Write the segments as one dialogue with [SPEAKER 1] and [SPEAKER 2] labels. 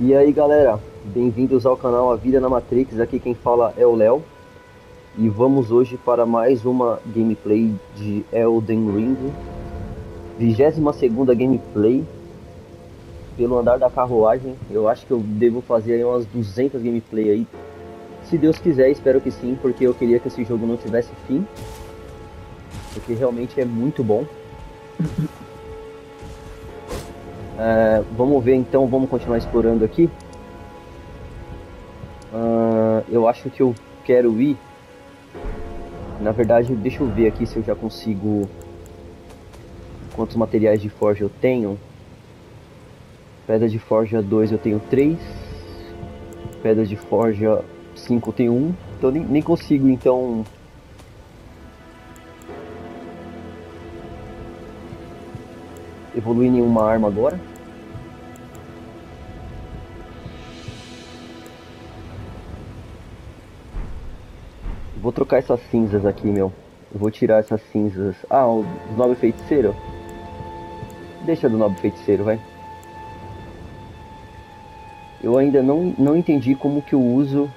[SPEAKER 1] E aí galera, bem-vindos ao canal A Vida na Matrix, aqui quem fala é o Léo. E vamos hoje para mais uma gameplay de Elden Ring. 22ª gameplay. Pelo andar da carruagem, eu acho que eu devo fazer aí umas 200 gameplay aí. Se Deus quiser, espero que sim, porque eu queria que esse jogo não tivesse fim. Porque realmente é muito bom Uh, vamos ver então, vamos continuar explorando aqui. Uh, eu acho que eu quero ir. Na verdade, deixa eu ver aqui se eu já consigo. Quantos materiais de forja eu tenho. Pedra de forja 2 eu tenho 3. Pedra de forja 5 eu tenho 1. Então nem, nem consigo então evoluir nenhuma arma agora. Vou trocar essas cinzas aqui, meu. Eu vou tirar essas cinzas. Ah, o nobre feiticeiro? Deixa do nobre feiticeiro, vai. Eu ainda não, não entendi como que eu uso...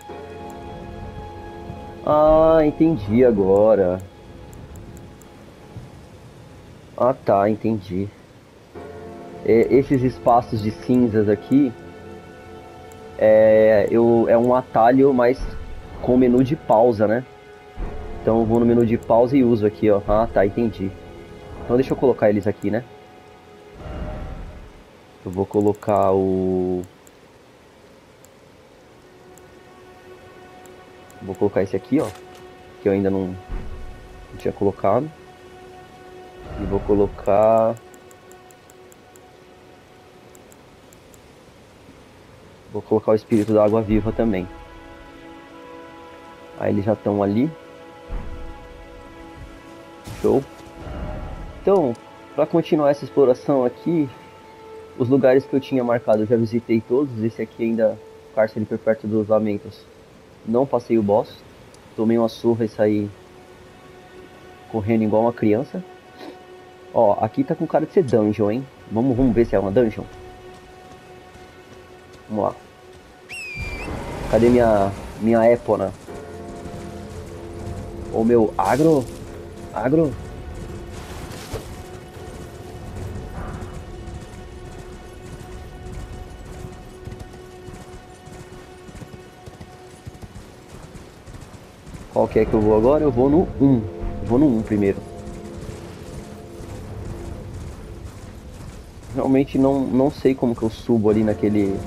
[SPEAKER 1] Ah, entendi agora. Ah tá, entendi esses espaços de cinzas aqui é, eu, é um atalho, mas com menu de pausa, né? Então eu vou no menu de pausa e uso aqui, ó. Ah, tá, entendi. Então deixa eu colocar eles aqui, né? Eu vou colocar o... Vou colocar esse aqui, ó. Que eu ainda não, não tinha colocado. E vou colocar... Vou colocar o espírito da água viva também. Aí eles já estão ali. Show. Então, para continuar essa exploração aqui, os lugares que eu tinha marcado eu já visitei todos. Esse aqui ainda, cárcere perto dos lamentos. Não passei o boss. Tomei uma surra e saí correndo igual uma criança. Ó, aqui tá com cara de ser dungeon, hein? Vamos, vamos ver se é uma dungeon. Vamos lá. Cadê minha, minha épona? O meu agro? Agro? Qual que é que eu vou agora? Eu vou no 1. vou no 1 primeiro. Realmente não, não sei como que eu subo ali naquele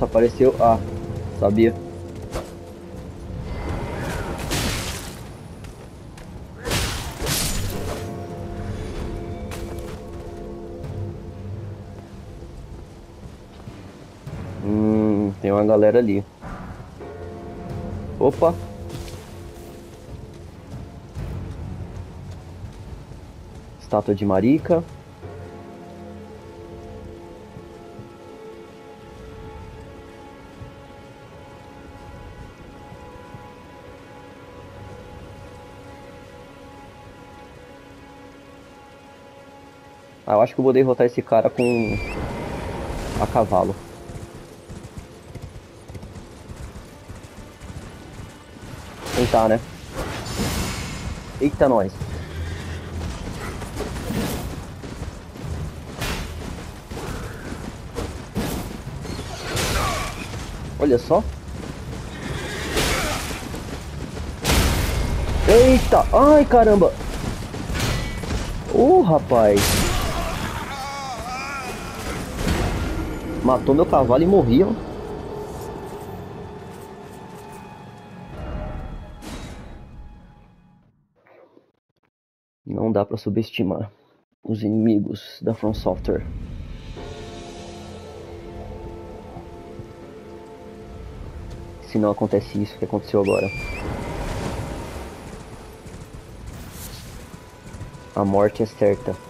[SPEAKER 1] Nossa, apareceu. Ah, sabia. Hum, tem uma galera ali. Opa! Estátua de Marica. Eu acho que eu vou derrotar esse cara com a cavalo. Tentar, né? Eita, nós. Olha só. Eita! Ai, caramba! Ô, oh, rapaz! Matou meu cavalo e morri, ó. Não dá para subestimar os inimigos da From Software. Se não acontece isso que aconteceu agora. A morte é certa.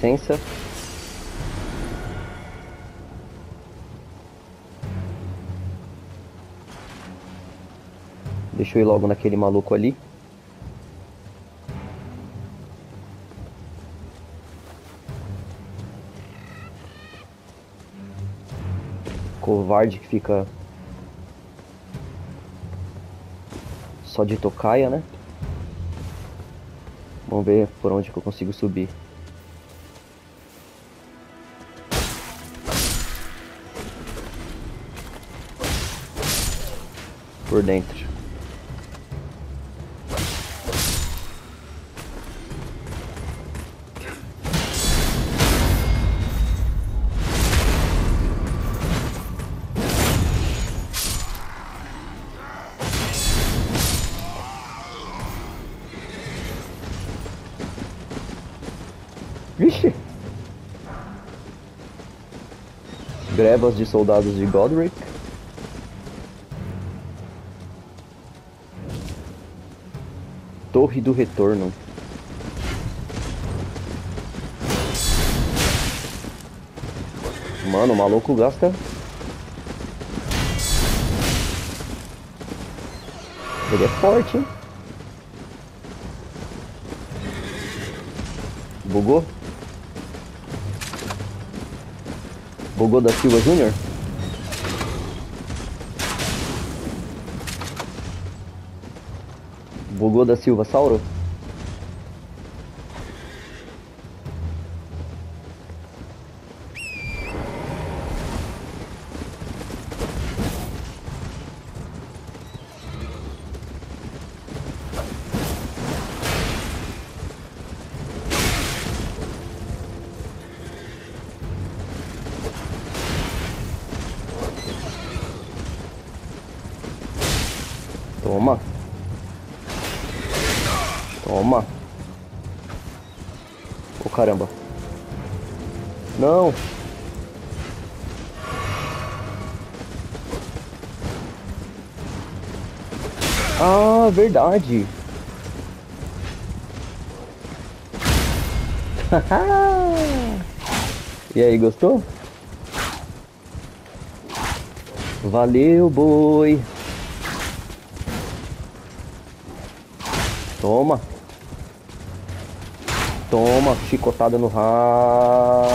[SPEAKER 1] Licença. Deixa eu ir logo naquele maluco ali. Covarde que fica só de tocaia, né? Vamos ver por onde que eu consigo subir. Por dentro. Vixe! Grebas de soldados de Godric. Torre do Retorno. Mano, o maluco gasta. Ele é forte, hein? Bugou? Bugou da Silva Júnior? Bugou da Silva Sauro? Toma. Toma. Ô oh, caramba. Não. Ah, verdade. e aí, gostou? Valeu, boi. Toma. Toma, chicotada no ralo.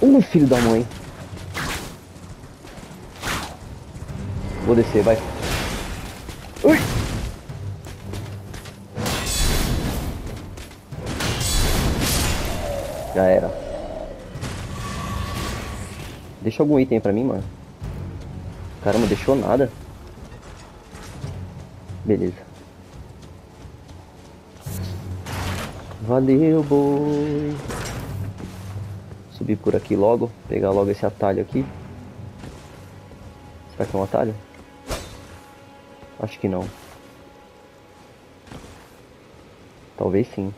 [SPEAKER 1] Uh, filho da mãe. Vou descer, vai. Ui! Já era. Deixa algum item pra mim, mano. Caramba, deixou nada. Beleza. Valeu, boi. Subir por aqui logo. Pegar logo esse atalho aqui. Será que é um atalho? Acho que não. Talvez sim.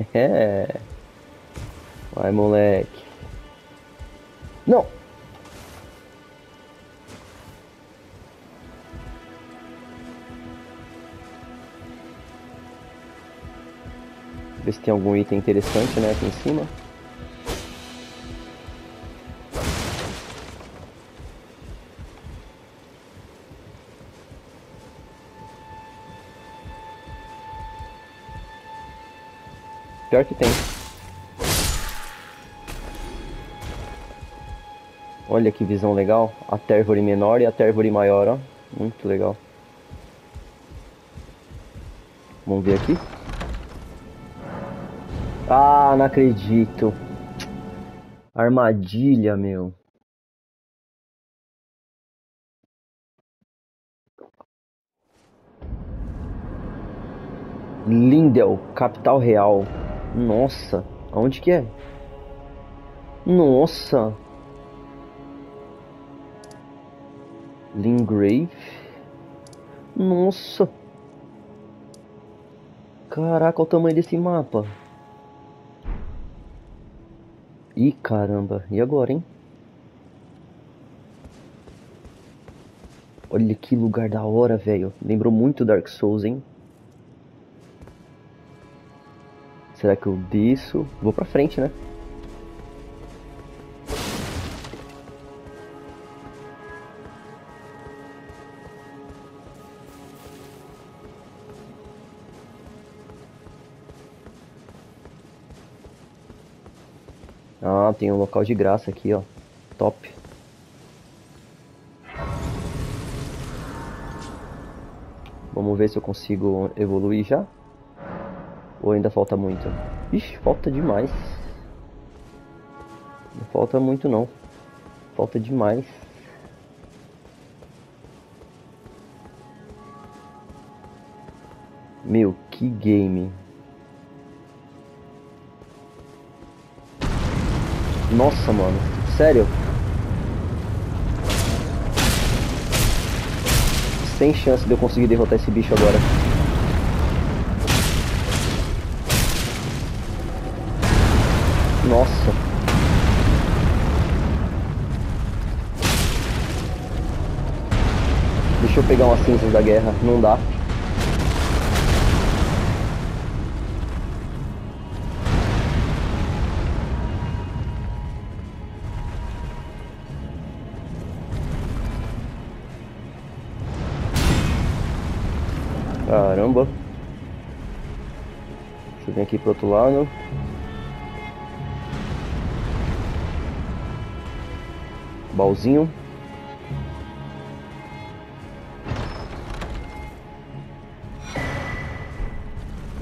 [SPEAKER 1] É. Vai, moleque. Não! Ver se tem algum item interessante, né, aqui em cima. Pior que tem. Olha que visão legal. A térvore menor e a térvore maior, ó. Muito legal. Vamos ver aqui. Ah, não acredito. Armadilha, meu. Lindel, capital real. Nossa, aonde que é? Nossa. Lingrave. Nossa. Caraca, o tamanho desse mapa. Ih, caramba. E agora, hein? Olha que lugar da hora, velho. Lembrou muito Dark Souls, hein? Será que eu desço? Vou pra frente, né? Tem um local de graça aqui, ó. Top. Vamos ver se eu consigo evoluir já. Ou ainda falta muito? Ixi, falta demais. Não falta muito não. Falta demais. Meu, que game. Nossa, mano. Sério? Sem chance de eu conseguir derrotar esse bicho agora. Nossa. Deixa eu pegar umas cinzas da guerra. Não dá. Caramba. Deixa eu vir aqui pro outro lado. Baúzinho.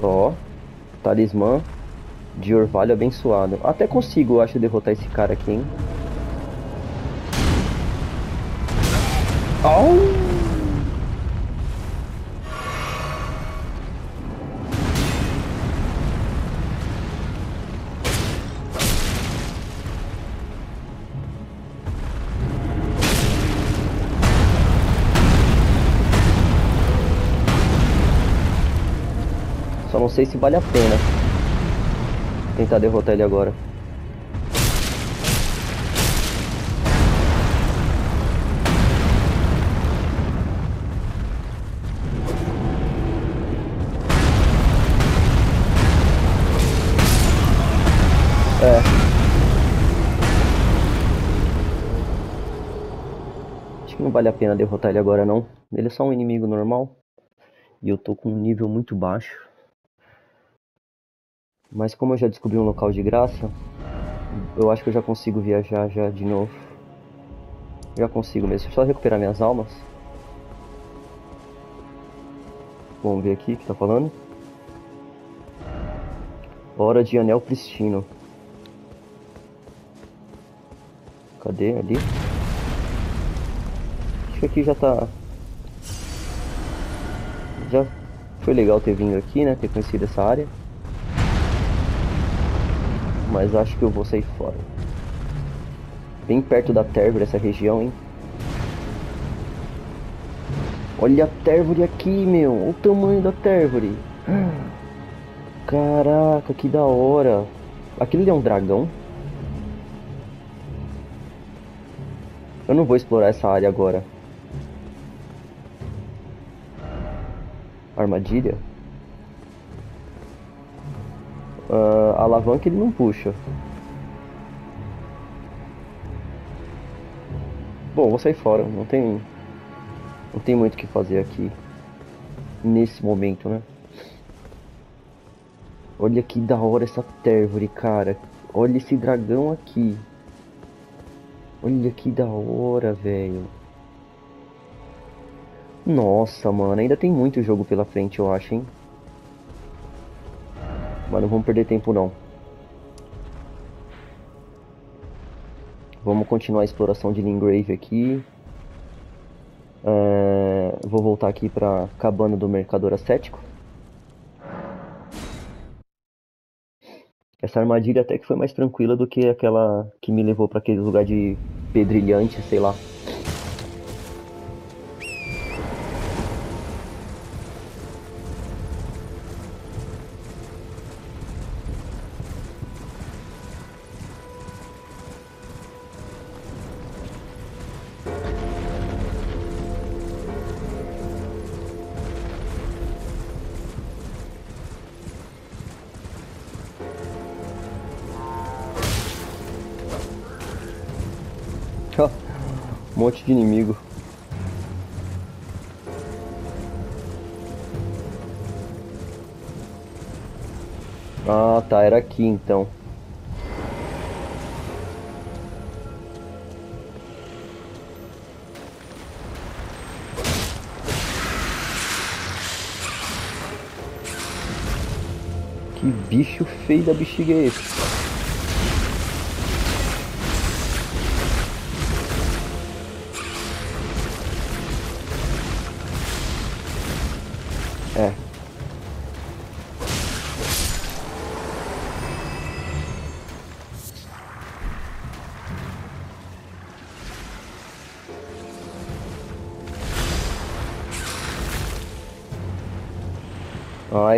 [SPEAKER 1] Ó. Talismã de orvalho abençoado. Até consigo, eu acho, derrotar esse cara aqui, hein? Oh! Sei se vale a pena tentar derrotar ele agora. É. Vale a pena derrotar ele agora não. Ele é só um inimigo normal. E eu tô com um nível muito baixo. Mas como eu já descobri um local de graça, eu acho que eu já consigo viajar já de novo. Já consigo mesmo. Só recuperar minhas almas. Vamos ver aqui o que tá falando. Hora de anel pristino. Cadê? Ali? Acho que aqui já tá... Já foi legal ter vindo aqui, né? Ter conhecido essa área mas acho que eu vou sair fora. Bem perto da Térvore essa região, hein? Olha a Térvore aqui, meu. O tamanho da Térvore. Caraca, que da hora. Aquilo é um dragão? Eu não vou explorar essa área agora. Armadilha? Uh, a alavanca ele não puxa. Bom, vou sair fora. Não tem, não tem muito o que fazer aqui nesse momento, né? Olha que da hora essa térvore, cara. Olha esse dragão aqui. Olha que da hora, velho. Nossa, mano, ainda tem muito jogo pela frente, eu acho, hein? Mas não vamos perder tempo não. Vamos continuar a exploração de Lingrave aqui. É, vou voltar aqui para cabana do mercador ascético. Essa armadilha até que foi mais tranquila do que aquela que me levou para aquele lugar de pedrilhante, sei lá. De inimigo. Ah, tá, era aqui então. Que bicho feio da bexiga é esse?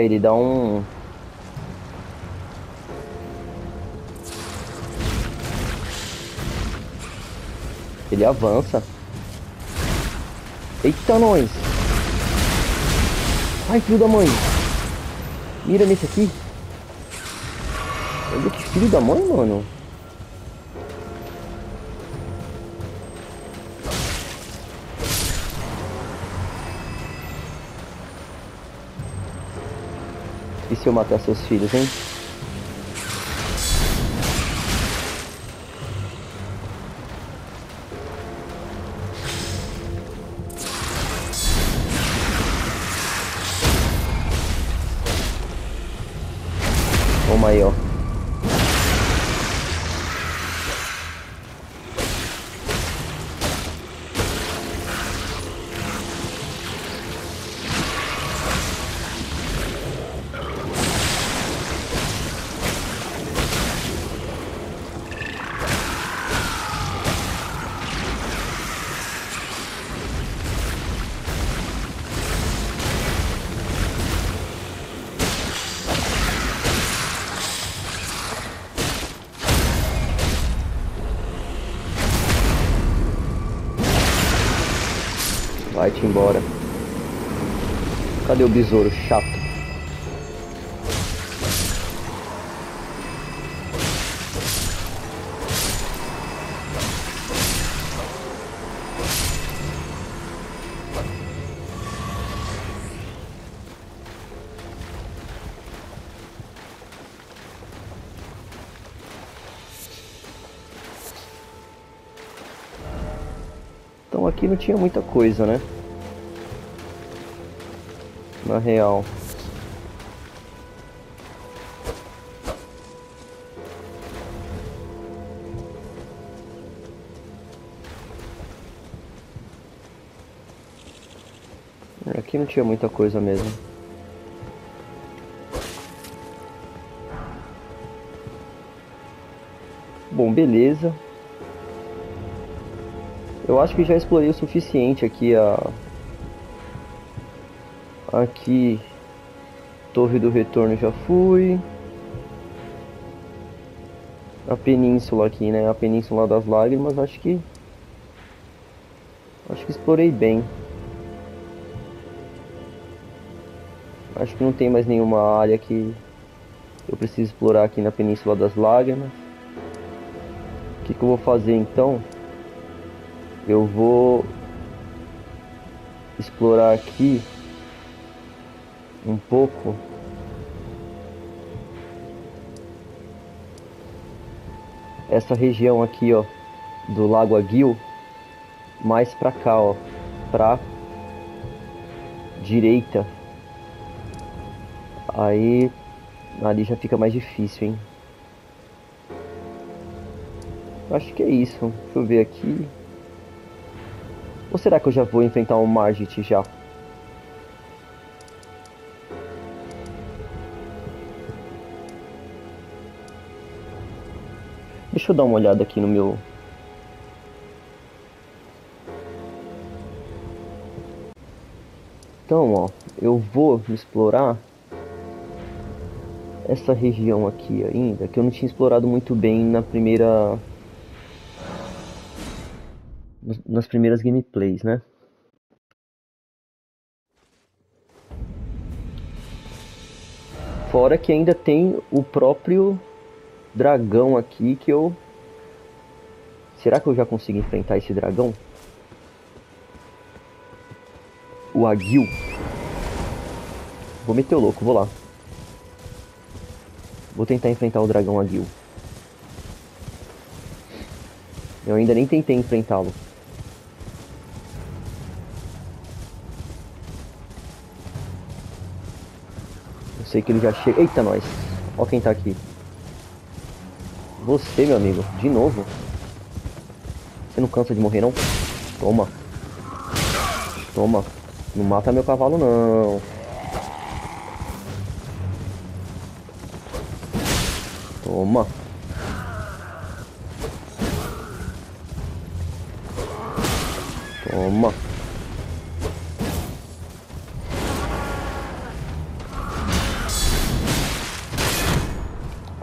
[SPEAKER 1] Ele dá um Ele avança. Eita, nós! Ai, filho da mãe! Mira nesse aqui. Olha que filho da mãe, mano. Eu matar seus filhos, hein? Vai-te embora. Cadê o besouro chato? Então aqui não tinha muita coisa, né? Real. Aqui não tinha muita coisa mesmo. Bom, beleza. Eu acho que já explorei o suficiente aqui a... Aqui... Torre do Retorno já fui. A península aqui, né? A península das lágrimas, acho que... Acho que explorei bem. Acho que não tem mais nenhuma área que eu preciso explorar aqui na Península das Lágrimas. O que, que eu vou fazer então? Eu vou explorar aqui um pouco essa região aqui, ó, do Lago Aguil, mais pra cá, ó, pra direita. Aí ali já fica mais difícil, hein? Acho que é isso. Deixa eu ver aqui. Ou será que eu já vou enfrentar um Margit já? Deixa eu dar uma olhada aqui no meu... Então, ó, eu vou explorar essa região aqui ainda, que eu não tinha explorado muito bem na primeira... nas primeiras gameplays, né? Fora que ainda tem o próprio dragão aqui que eu Será que eu já consigo enfrentar esse dragão? O Aguil. Vou meter o louco, vou lá. Vou tentar enfrentar o dragão Aguil. Eu ainda nem tentei enfrentá-lo. Eu sei que ele já chega. Eita, nós! Ó quem tá aqui. Você, meu amigo. De novo. Você não cansa de morrer, não? Toma. Toma. Não mata meu cavalo, não. Toma. Toma.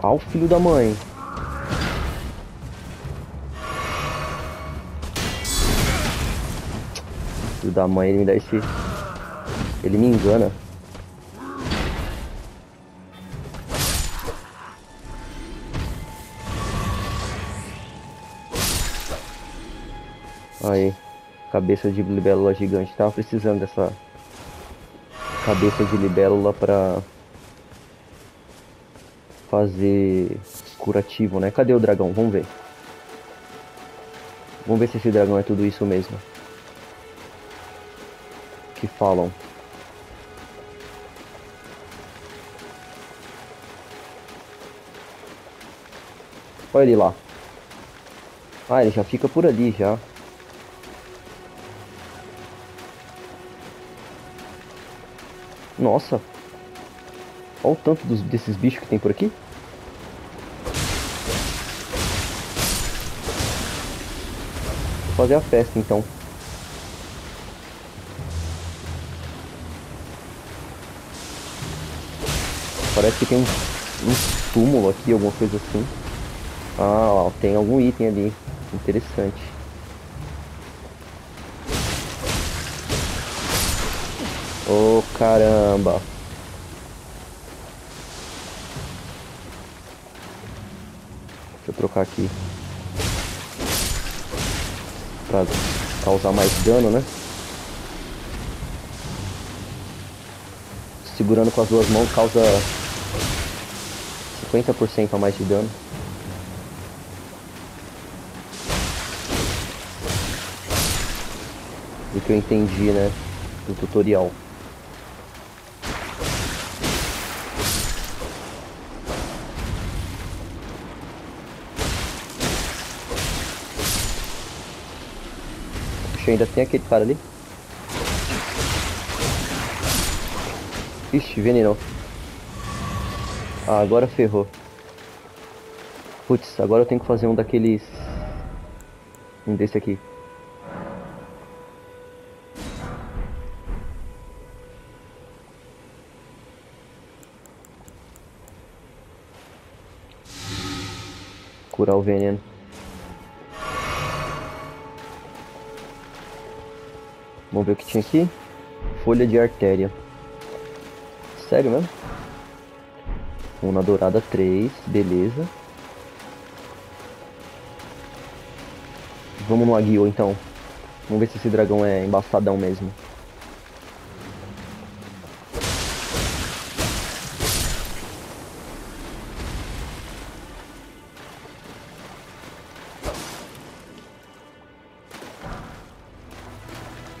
[SPEAKER 1] Ah, o filho da mãe. Filho da mãe, ele me dá esse... Ele me engana. Aí, cabeça de libélula gigante. Tava precisando dessa cabeça de libélula pra fazer curativo, né? Cadê o dragão? Vamos ver. Vamos ver se esse dragão é tudo isso mesmo. Que falam. Olha ele lá. Ah, ele já fica por ali já. Nossa. Olha o tanto dos, desses bichos que tem por aqui. Vou fazer a festa então. Parece que tem um, um túmulo aqui, alguma coisa assim. Ah, ó, tem algum item ali. Interessante. Oh, caramba. Deixa eu trocar aqui. Pra causar mais dano, né? Segurando com as duas mãos causa 50% a mais de dano. Do que eu entendi, né? Do tutorial. Puxa, ainda tem aquele cara ali. Ixi, veneno. Ah, agora ferrou. Putz, agora eu tenho que fazer um daqueles... Um desse aqui. Curar o veneno. Vamos ver o que tinha aqui. Folha de artéria. Sério mesmo? Uma dourada 3, beleza. Vamos no Aguio então. Vamos ver se esse dragão é embaçadão mesmo.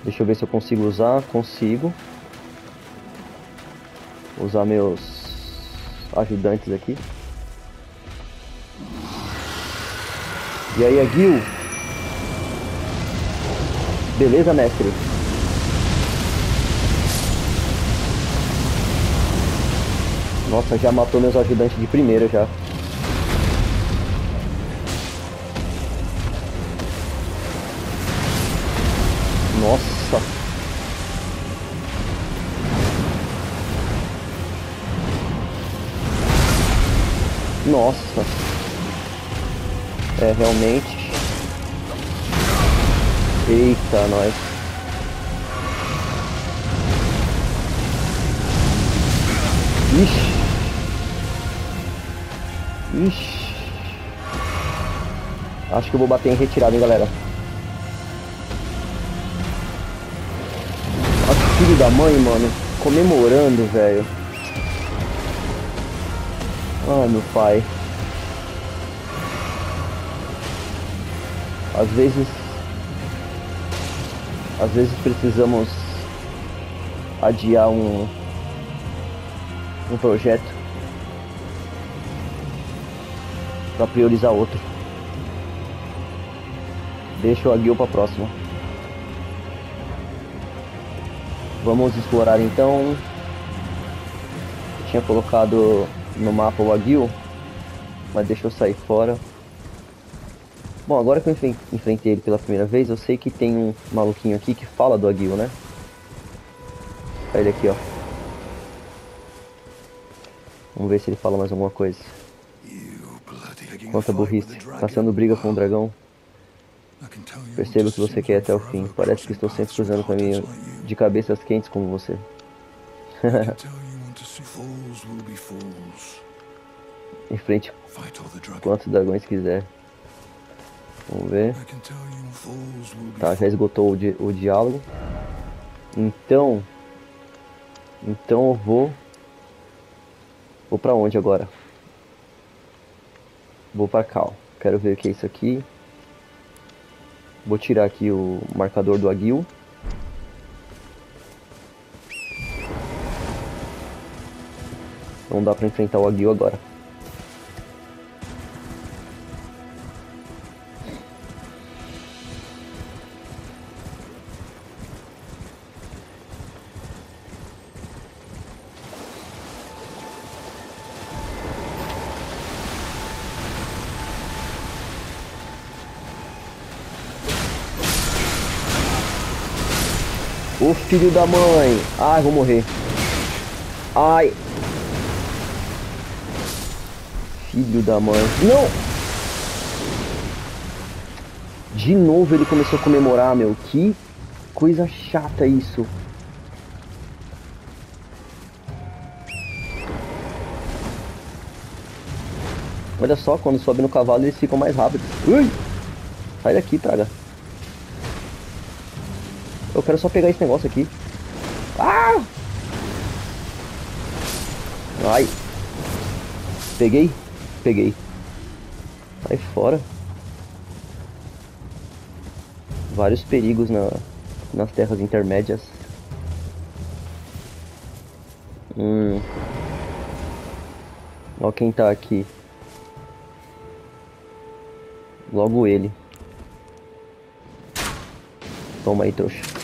[SPEAKER 1] Deixa eu ver se eu consigo usar. Consigo. Usar meus ajudantes aqui. E aí, Aguil? Beleza, mestre? Nossa, já matou meus ajudantes de primeira já. Realmente. Eita, nós. Ixi. Ixi. Acho que eu vou bater em retirada, hein, galera. Que filho da mãe, mano. Comemorando, velho. Ai, meu pai. Às vezes... Às vezes precisamos adiar um... Um projeto para priorizar outro. Deixa o Aguil para próxima. Vamos explorar então. Eu tinha colocado no mapa o Aguil, mas deixa eu sair fora. Bom, agora que eu enfrentei ele pela primeira vez, eu sei que tem um maluquinho aqui que fala do Aguil, né? Olha ele aqui, ó. Vamos ver se ele fala mais alguma coisa. Quanta burrice. Passando briga com o dragão. Percebo que você quer até o fim. Parece que estou sempre cruzando o caminho de cabeças quentes como você. Enfrente quantos dragões quiser. Vamos ver. Tá, já esgotou o, di o diálogo. Então. Então eu vou. Vou pra onde agora? Vou pra cá, ó. Quero ver o que é isso aqui. Vou tirar aqui o marcador do aguil. Não dá pra enfrentar o aguil agora. Ô filho da mãe. Ai, vou morrer. Ai. Filho da mãe. Não! De novo ele começou a comemorar, meu. Que coisa chata isso. Olha só, quando sobe no cavalo eles ficam mais rápidos. Ui! Sai daqui, traga. Eu quero só pegar esse negócio aqui. Ah! Ai. Peguei? Peguei. Sai fora. Vários perigos na, nas terras intermédias. Hum. Ó quem tá aqui. Logo ele. Toma aí, trouxa.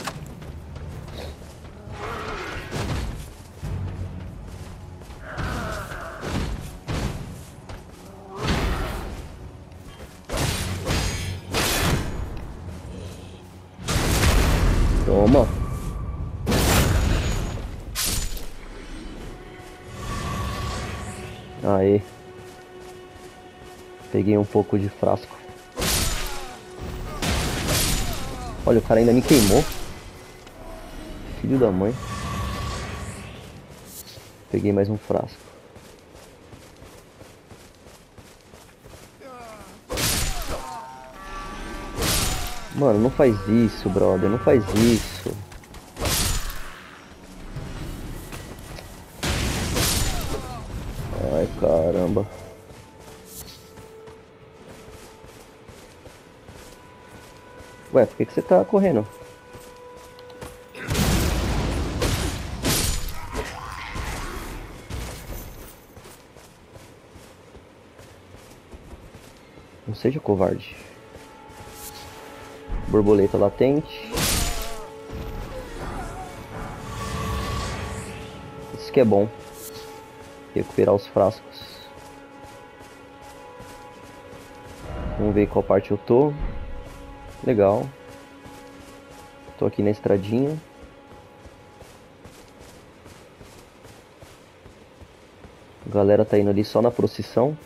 [SPEAKER 1] Um pouco de frasco. Olha, o cara ainda me queimou. Filho da mãe. Peguei mais um frasco. Mano, não faz isso, brother. Não faz isso. Ué, por que, que você tá correndo? Não seja covarde. Borboleta latente. Isso que é bom. Recuperar os frascos. Vamos ver qual parte eu tô. Legal. Tô aqui na estradinha. A galera tá indo ali só na procissão.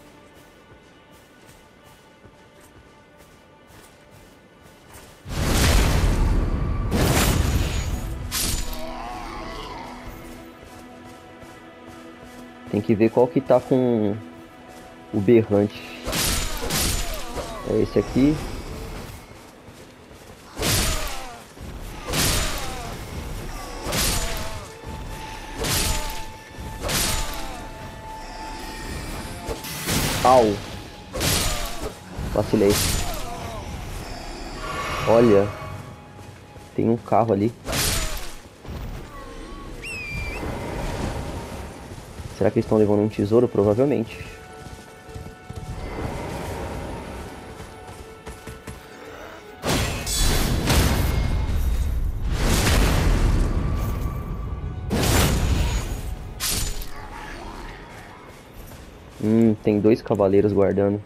[SPEAKER 1] Tem que ver qual que tá com o berrante. É esse aqui. Au. Vacilei. Olha. Tem um carro ali. Será que eles estão levando um tesouro? Provavelmente. Cavaleiros guardando.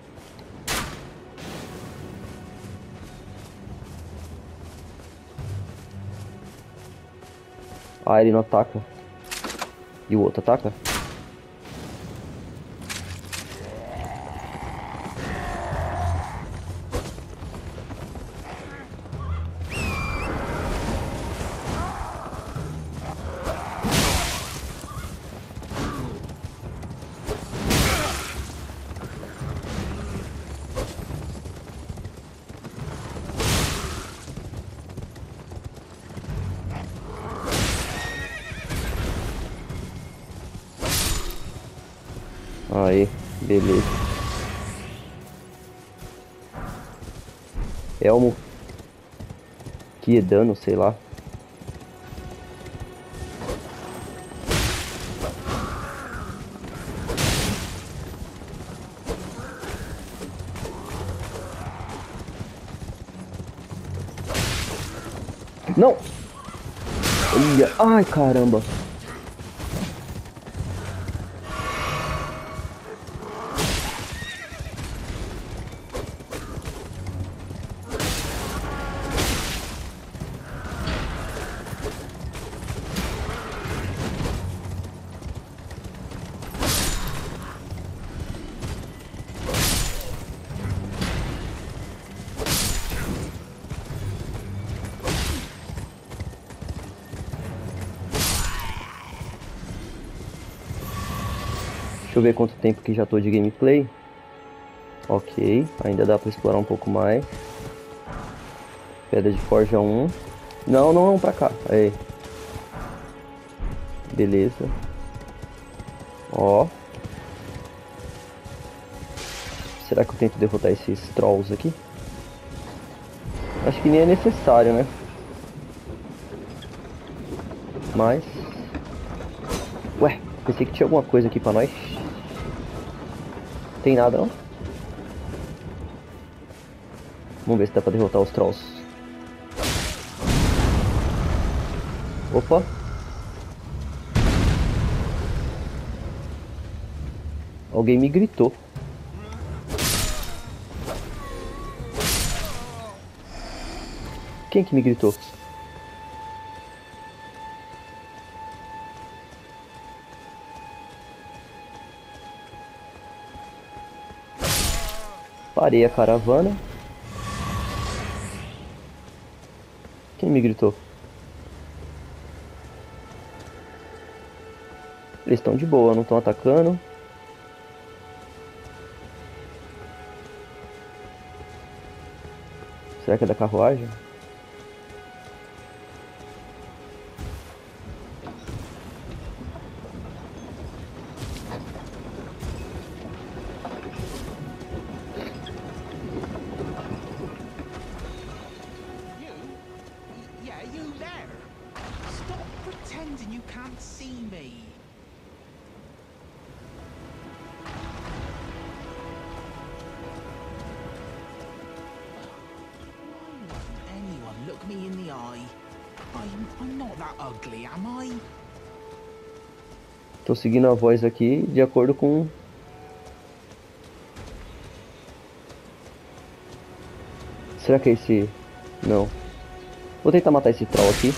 [SPEAKER 1] Ah, ele não ataca. E o outro ataca? Aí, beleza. Elmo. Que dano, sei lá. Não! Ai caramba. Eu ver quanto tempo que já tô de gameplay. Ok, ainda dá pra explorar um pouco mais. Pedra de forja 1. Não, não, não, pra cá. Aí. Beleza. Ó. Será que eu tento derrotar esses trolls aqui? Acho que nem é necessário, né? Mas... Ué, pensei que tinha alguma coisa aqui pra nós. Tem nada não? Vamos ver se dá pra derrotar os trolls. Opa! Alguém me gritou. Quem que me gritou? Parei a caravana. Quem me gritou? Eles estão de boa, não estão atacando. Será que é da carruagem?
[SPEAKER 2] Look me in the eye? I'm, I'm not that ugly, am I?
[SPEAKER 1] Tô seguindo a voz aqui de acordo com Será que é esse? Não. Vou tentar matar esse troll aqui.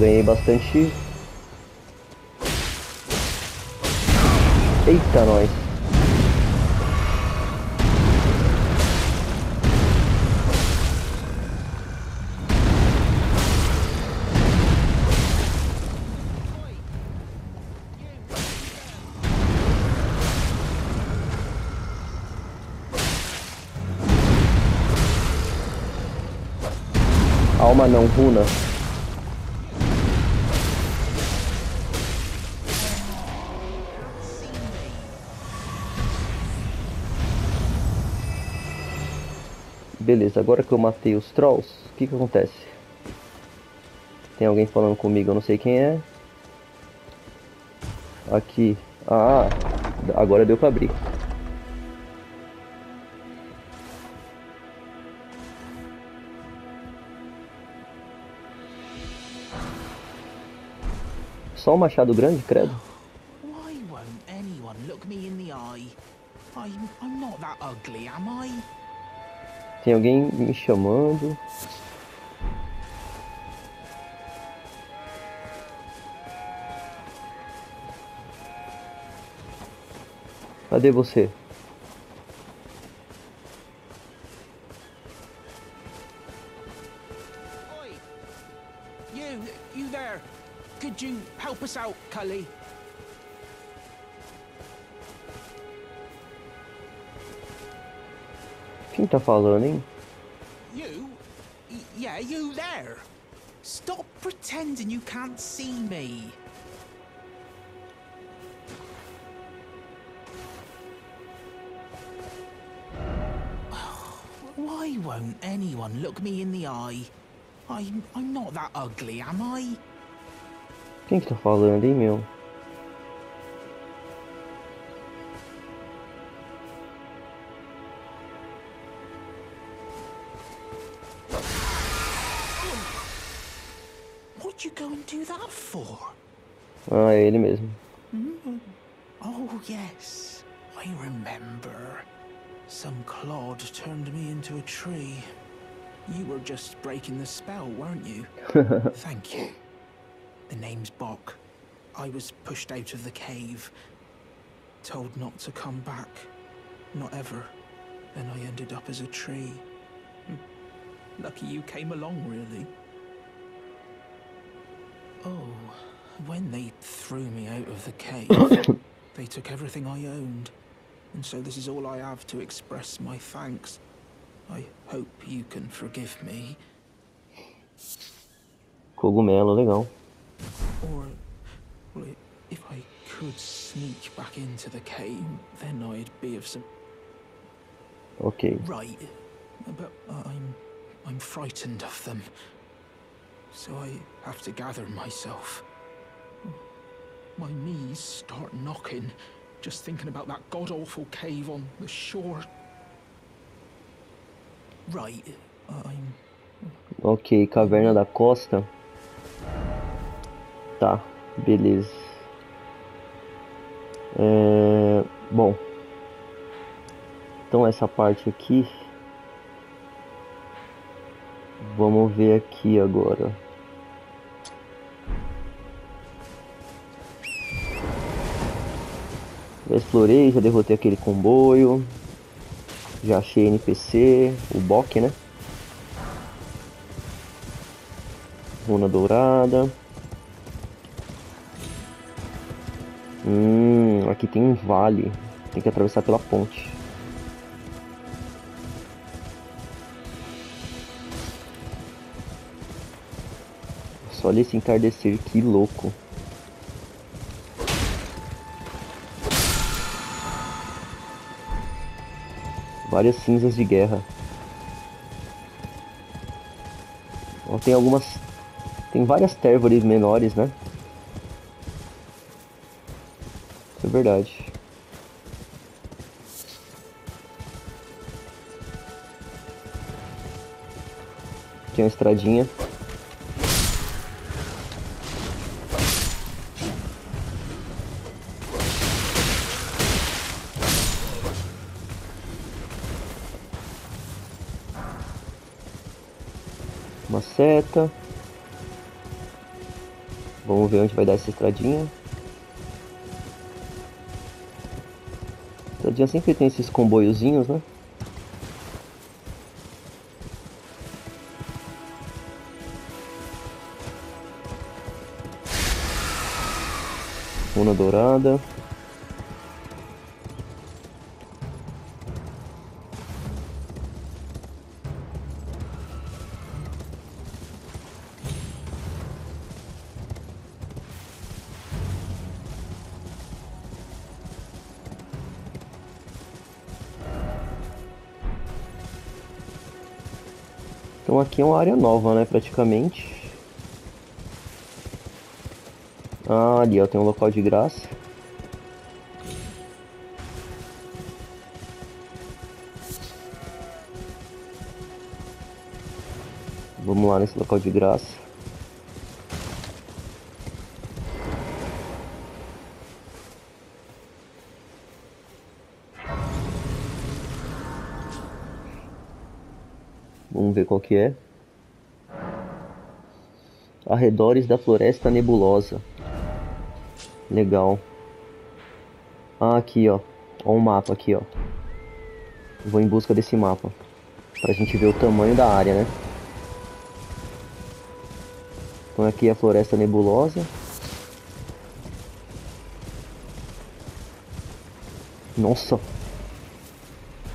[SPEAKER 1] Ganhei bastante. Eita, nós. Alma não, runa. Beleza, agora que eu matei os trolls, o que que acontece? Tem alguém falando comigo, eu não sei quem é. Aqui. Ah, agora deu pra abrir. Só um machado grande, credo.
[SPEAKER 2] Won't anyone look me in the eye? I'm, I'm not that ugly, am I?
[SPEAKER 1] Tem alguém me chamando. Cadê você?
[SPEAKER 2] Oi! You, you there? Could you help us out, Cully?
[SPEAKER 1] Quem tá falando, hein?
[SPEAKER 2] You? Yeah, you there? Stop pretending you can't see me. Why won't anyone look me in the eye? I'm, I'm not that ugly, am I?
[SPEAKER 1] Quem que tá falando, hein, meu? Ah, é ele mesmo.
[SPEAKER 2] Oh, yes, I remember. Some clod turned me into a tree. You were just breaking the spell, weren't you? Thank you. The name's Bok. I was pushed out of the cave, told not to come back, not ever. Then I ended up as a tree. Hmm. Lucky you came along, really. Oh, when they threw me out of the cave, they took everything I owned. And so this is all I have to express my thanks. I hope you can forgive me.
[SPEAKER 1] Cogumelo, legal.
[SPEAKER 2] Or, well, if I could sneak back into the cave, then I'd be of some
[SPEAKER 1] Ok.
[SPEAKER 2] right. But I'm, I'm frightened of them. So I have to gather myself. My knees start knocking, just thinking about that god awful cave on the shore. Right. I'm
[SPEAKER 1] Ok, Caverna da Costa. Tá, beleza. É, bom. Então essa parte aqui. Vamos ver aqui agora. Já explorei, já derrotei aquele comboio. Já achei NPC, o Bok, né? Runa dourada. Hum, aqui tem um vale. Tem que atravessar pela ponte. Só olha esse entardecer, que louco. Várias cinzas de guerra. Ó, tem algumas. Tem várias térvores menores, né? Isso é verdade. É uma estradinha. Vamos ver onde vai dar essa estradinha. Estradinha sempre tem esses comboiozinhos, né? Runa dourada. É uma área nova, né, praticamente. Ah, ali ó, tem um local de graça. Vamos lá nesse local de graça. Vamos ver qual que é. Arredores da Floresta Nebulosa. Legal. Ah, aqui, ó. Ó um mapa aqui, ó. Vou em busca desse mapa. Pra gente ver o tamanho da área, né? Então aqui é a Floresta Nebulosa. Nossa.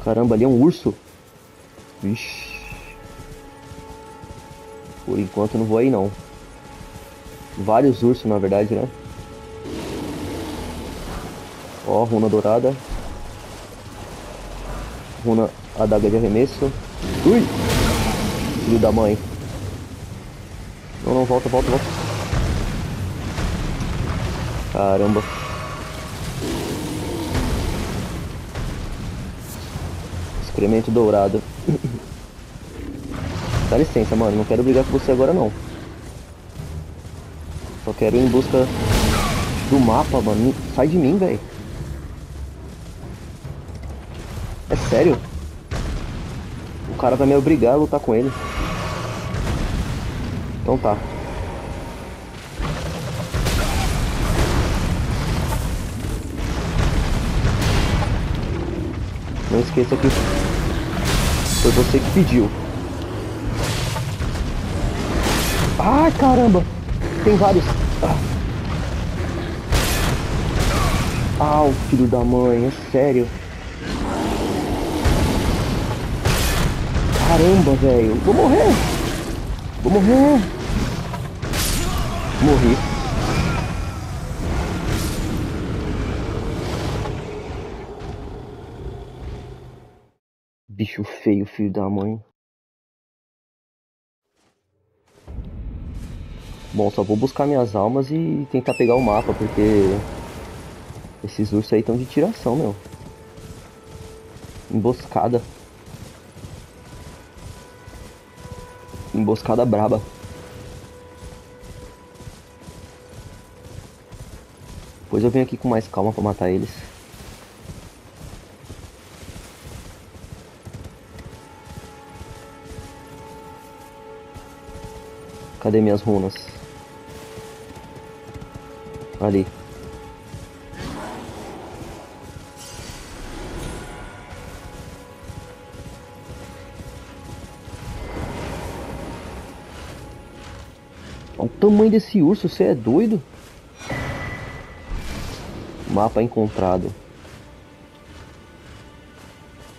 [SPEAKER 1] Caramba, ali é um urso. Vixe. Por enquanto não vou aí não. Vários ursos na verdade, né? Ó, runa dourada. Runa adaga de arremesso. Ui! Filho da mãe. Não, não, volta, volta, volta. Caramba. Excremento dourado. Dá licença, mano. Não quero brigar com você agora, não. Quero ir em busca do mapa, mano. Sai de mim, velho. É sério? O cara vai me obrigar a lutar com ele. Então tá. Não esqueça que foi você que pediu. Ai, caramba! Tem vários. O filho da mãe, é sério. Caramba, velho. Vou morrer. Vou morrer. Morri. Bicho feio, filho da mãe. Bom, só vou buscar minhas almas e tentar pegar o mapa, porque esses ursos aí estão de tiração, meu. Emboscada. Emboscada braba. Depois eu venho aqui com mais calma pra matar eles. Cadê minhas runas? Ali. Olha o tamanho desse urso, você é doido? Mapa encontrado.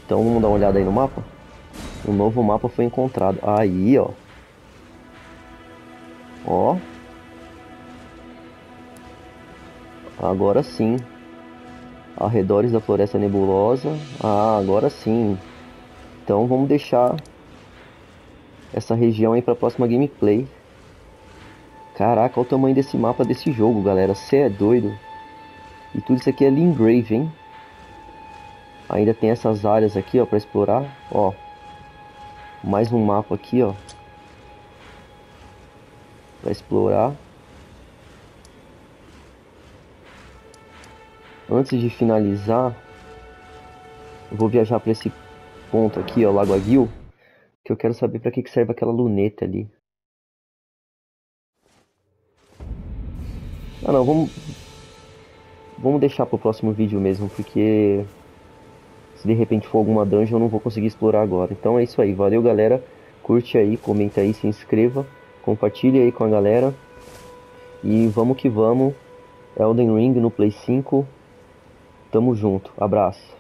[SPEAKER 1] Então vamos dar uma olhada aí no mapa. Um novo mapa foi encontrado. Aí, ó. Ó. Agora sim. Arredores da Floresta Nebulosa. Ah, agora sim. Então vamos deixar essa região aí para a próxima gameplay. Caraca, olha o tamanho desse mapa desse jogo, galera. Você é doido. E tudo isso aqui é Lingrave, hein? Ainda tem essas áreas aqui, ó, para explorar. Ó. Mais um mapa aqui, ó. Para explorar. Antes de finalizar, eu vou viajar para esse ponto aqui, ó, Lago Aguil, que eu quero saber que, que serve aquela luneta ali. Ah não, vamos. Vamos deixar pro próximo vídeo mesmo, porque se de repente for alguma dungeon eu não vou conseguir explorar agora. Então é isso aí, valeu galera. Curte aí, comenta aí, se inscreva, compartilhe aí com a galera. E vamos que vamos. Elden Ring no Play 5. Tamo junto. Abraço.